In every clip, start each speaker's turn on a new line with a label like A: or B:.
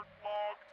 A: Nerd Blog.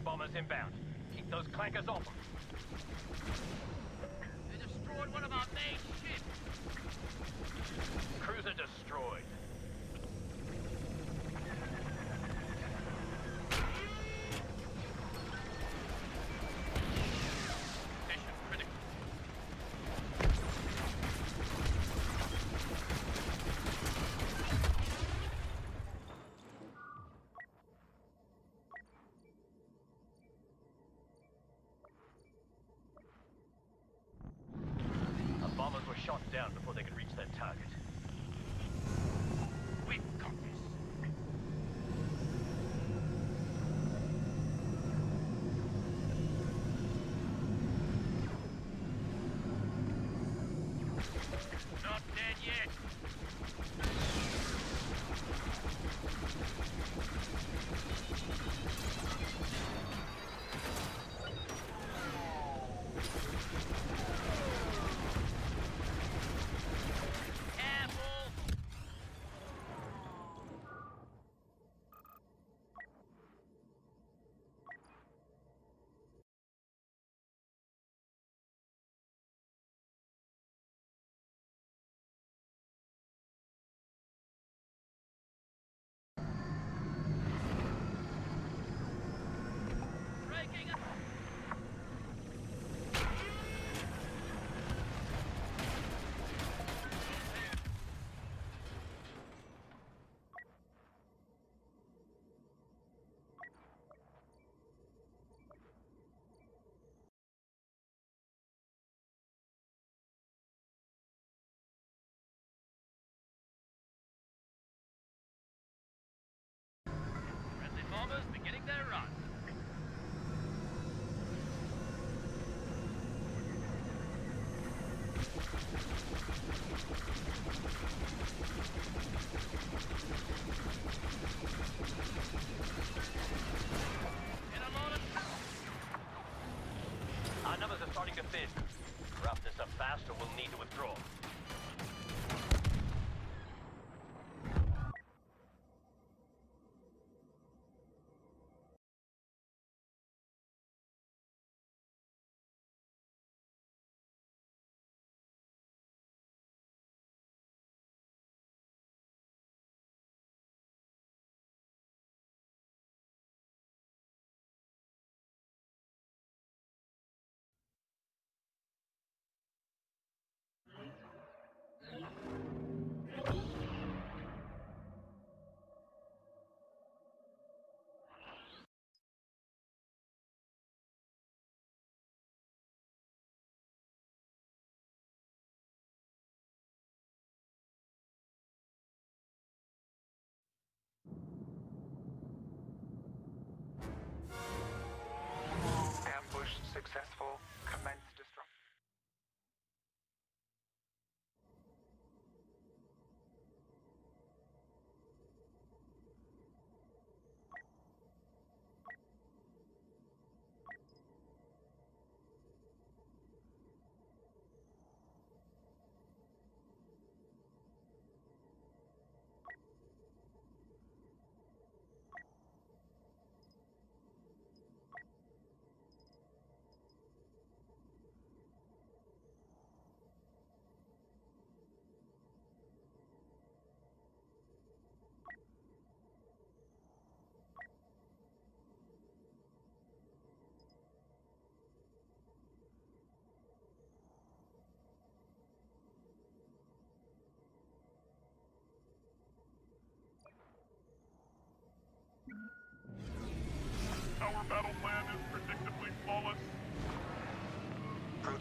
B: Attack bombers inbound. Keep those clankers off. them.
A: They destroyed one of our main ships.
B: Cruiser destroyed. down before they can reach that target.
A: We've got this.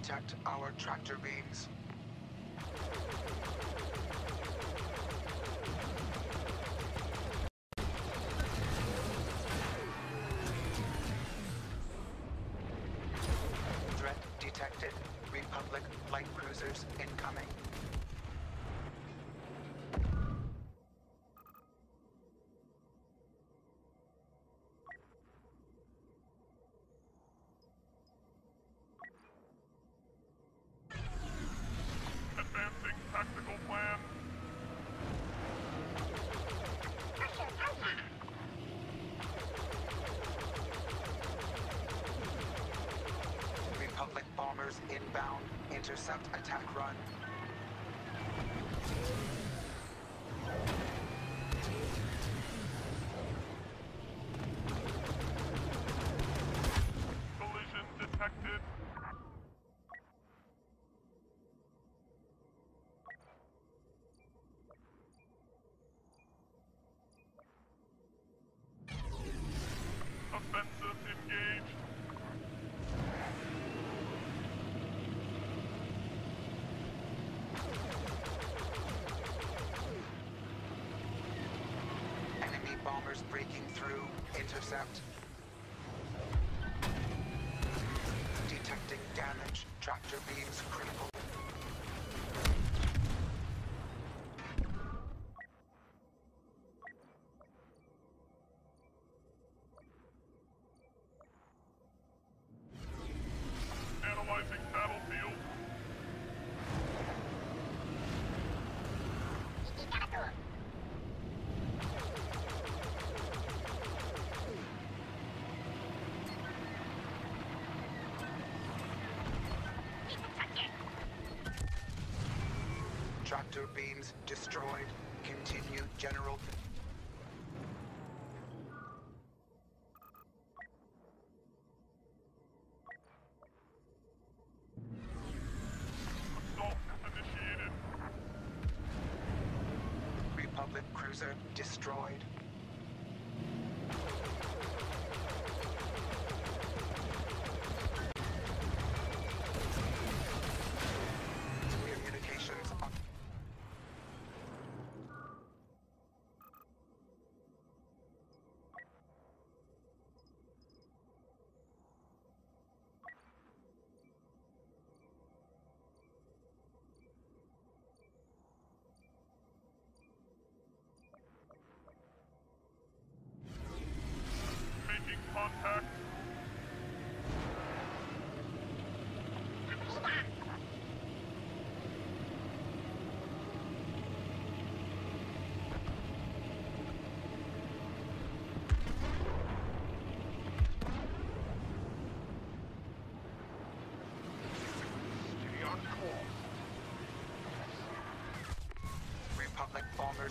C: Protect our tractor beams. Threat detected. Republic light cruisers incoming.
D: Advancing tactical plan.
C: Republic bombers inbound. Intercept attack run.
D: Collision detected. Offensive engaged.
C: Enemy bombers breaking through. Intercept. Detecting damage. Tractor beams critical.
D: Analyzing battlefield.
C: Tractor beams destroyed. Continue general.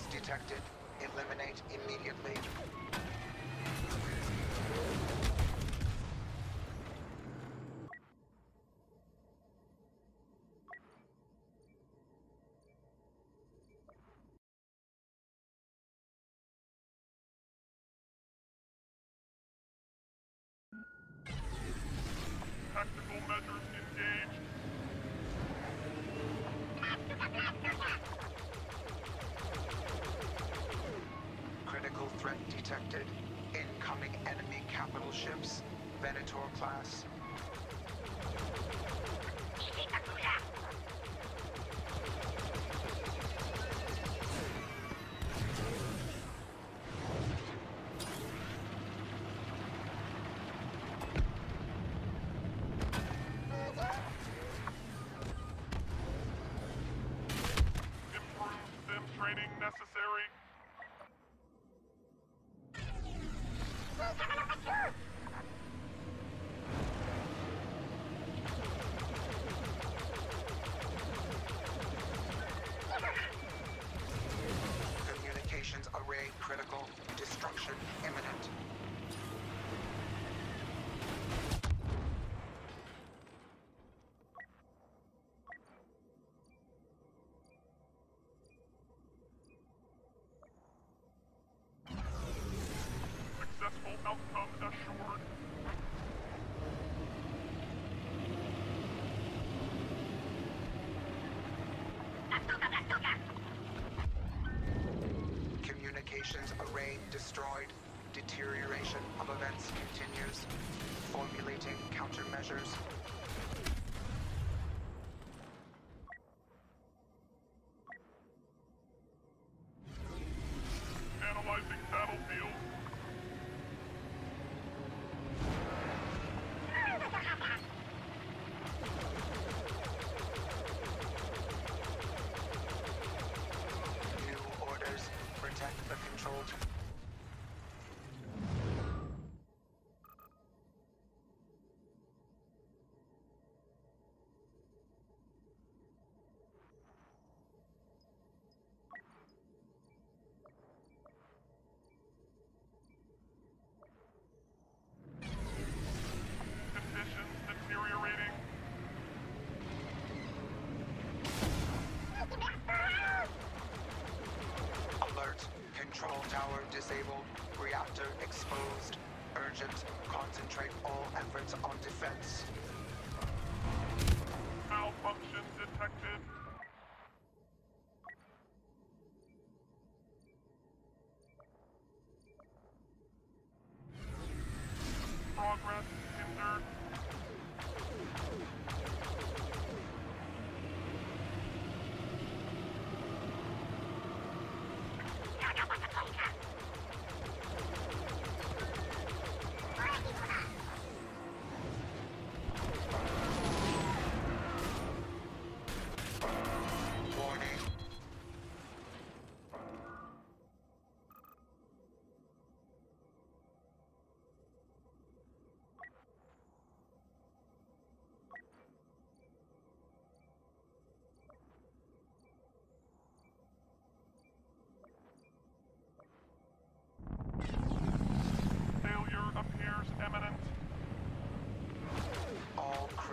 C: Detected. Eliminate immediately. Detected. Incoming enemy capital ships. Venator class. Communications array destroyed. Deterioration of events continues. Formulating countermeasures.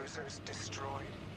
C: cruisers destroyed?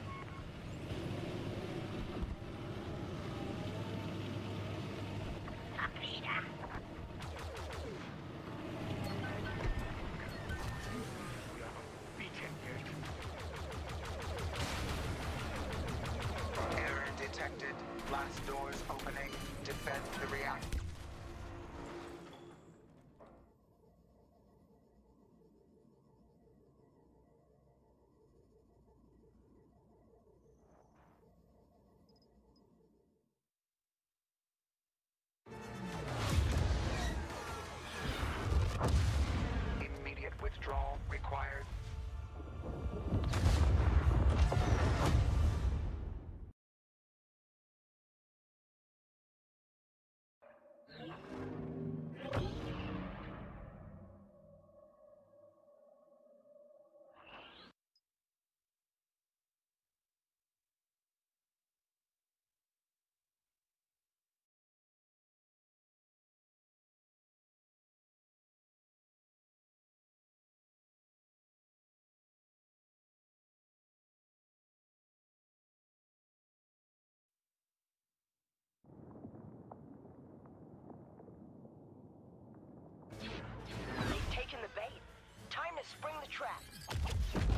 E: Spring the trap.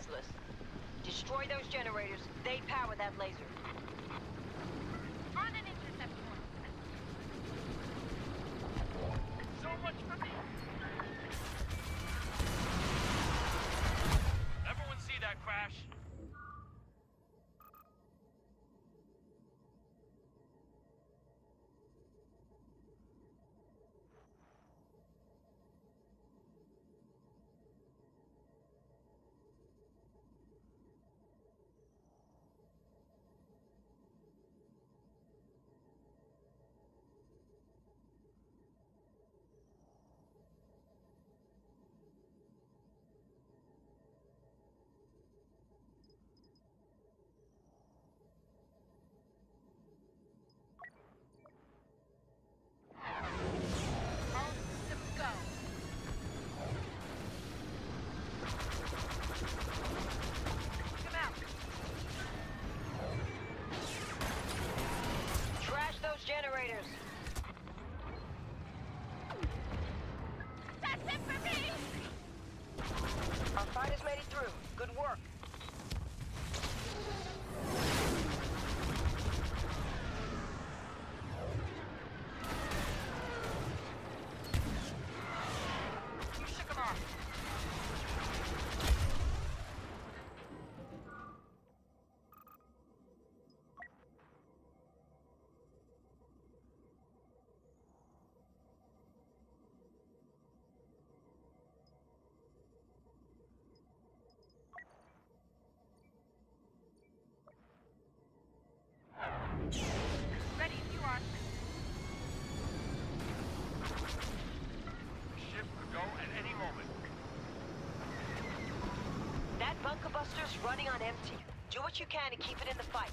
E: defenseless. Destroy those generators. They power that laser. what you can to keep it in the fight.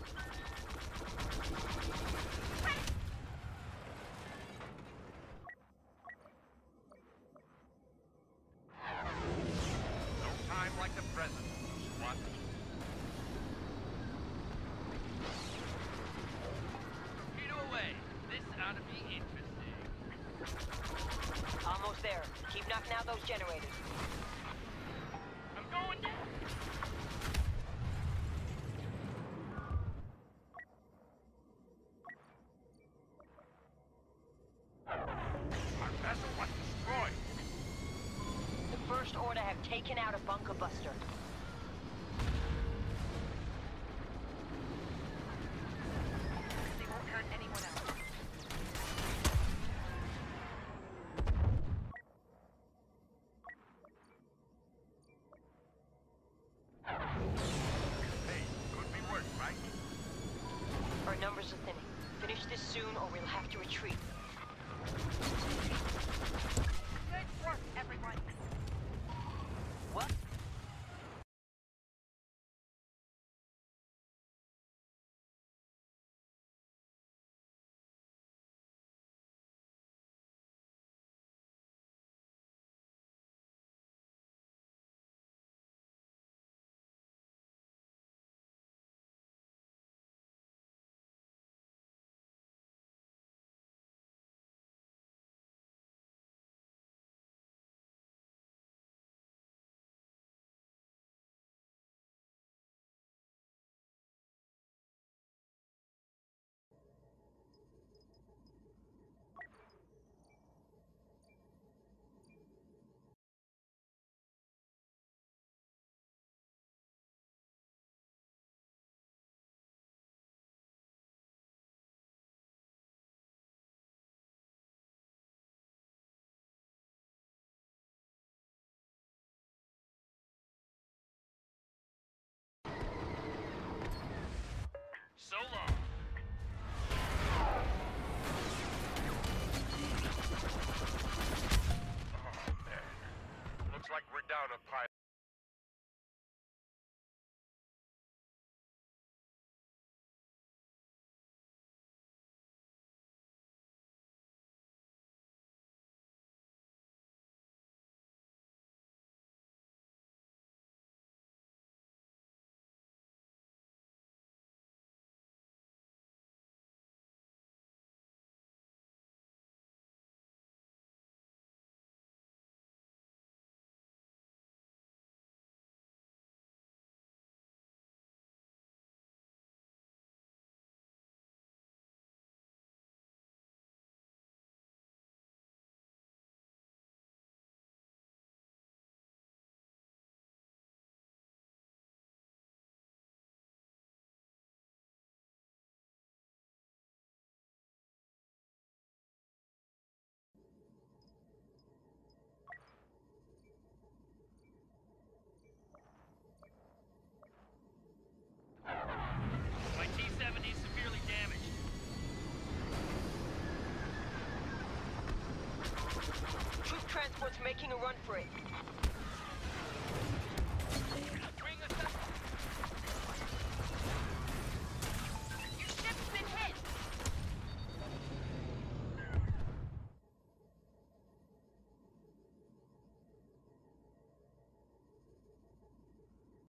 E: taken out a bunker buster.
A: so long.